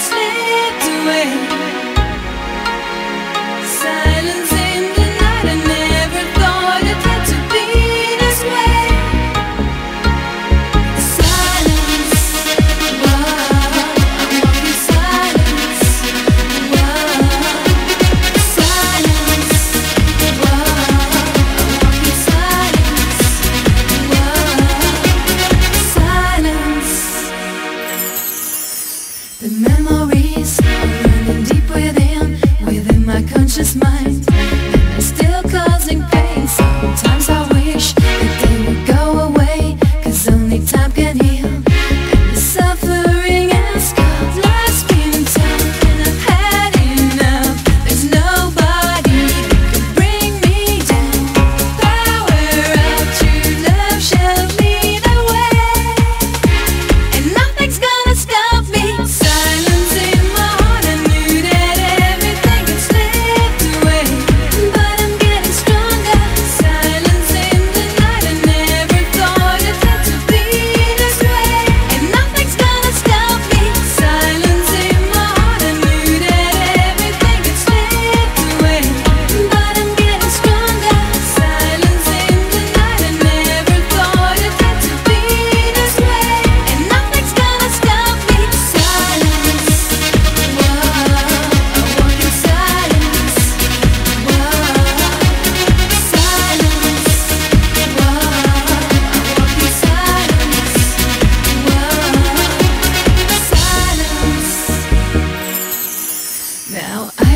slipped away. the memories I'm deep within, within my conscious mind. Now I